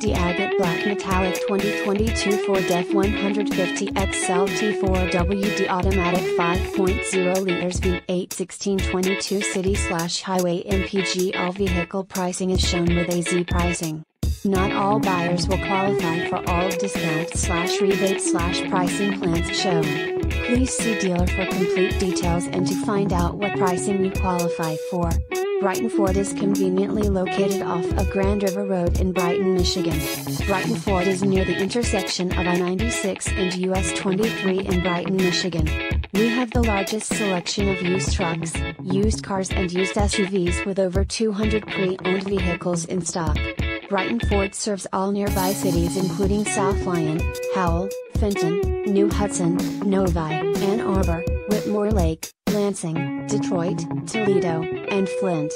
the Agate Black Metallic 2022 Ford F150 XLT 4WD Automatic 5.0 liters V8 1622 City slash Highway MPG All vehicle pricing is shown with AZ pricing. Not all buyers will qualify for all discount slash rebate slash pricing plans shown. Please see dealer for complete details and to find out what pricing you qualify for. Brighton Ford is conveniently located off of Grand River Road in Brighton, Michigan. Brighton Ford is near the intersection of I-96 and US 23 in Brighton, Michigan. We have the largest selection of used trucks, used cars and used SUVs with over 200 pre-owned vehicles in stock. Brighton Ford serves all nearby cities including South Lyon, Howell, Fenton, New Hudson, Novi, Ann Arbor, Whitmore Lake, Lansing, Detroit, Toledo, and Flint.